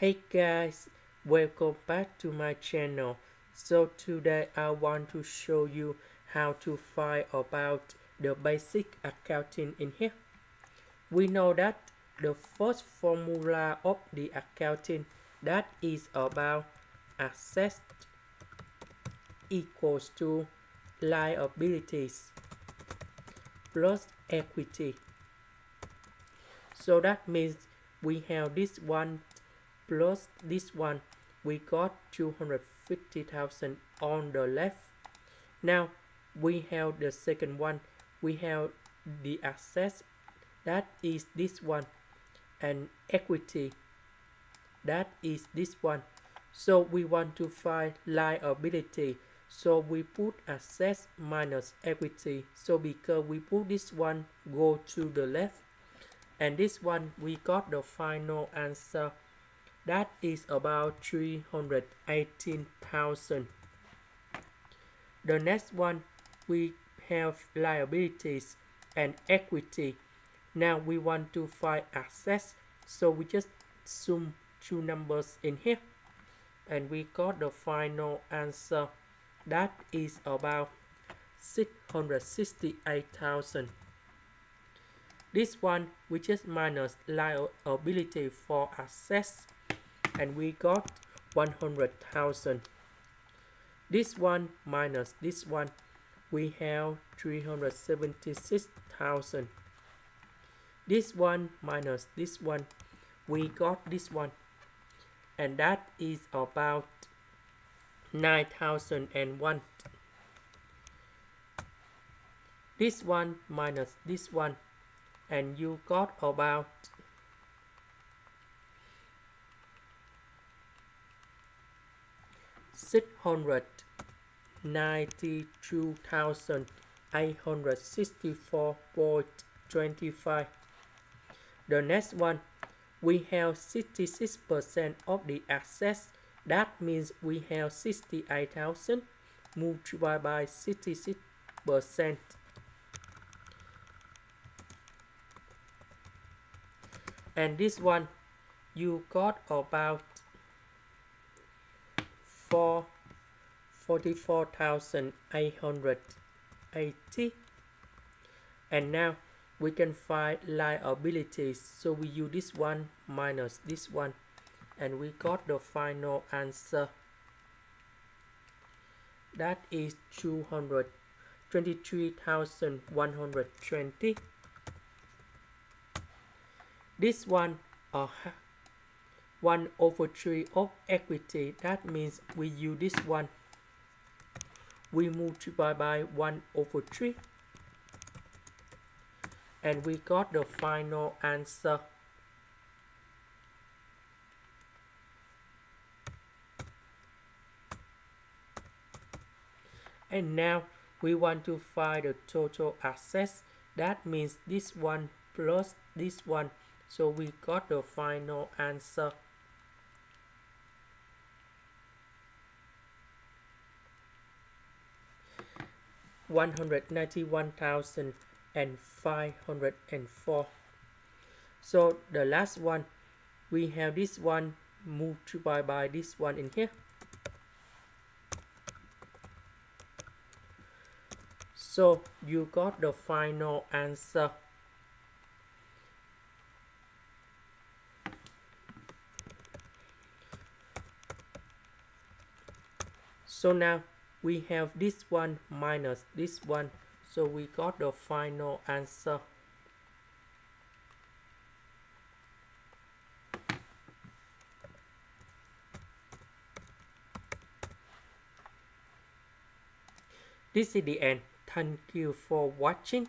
Hey guys, welcome back to my channel. So today I want to show you how to find about the basic accounting in here. We know that the first formula of the accounting that is about assets equals to liabilities plus equity. So that means we have this one plus this one we got 250,000 on the left. Now we have the second one. We have the assets that is this one. And equity. That is this one. So we want to find liability. So we put assets minus equity. So because we put this one go to the left. And this one we got the final answer that is about 318,000 the next one we have liabilities and equity. Now we want to find assets so we just sum two numbers in here and we got the final answer. That is about 668,000 this one we just minus liability for assets and we got 100,000 this one minus this one we have 376,000 this one minus this one we got this one. And that is about 9001 this one minus this one and you got about 692,864.25. The next one, we have 66% of the assets. That means we have 68,000 multiplied by 66%. And this one, you got about for 44,880 and now we can find liabilities. So we use this one minus this one. And we got the final answer. That is 223,120 this one uh, 1 over 3 of equity. That means we use this one. We multiply by 1 over 3 and we got the final answer. And now we want to find the total assets. That means this one plus this one. So we got the final answer 191,504 so the last one we have this one multiplied by this one in here. So you got the final answer. So now we have this one minus this one, so we got the final answer. This is the end. Thank you for watching.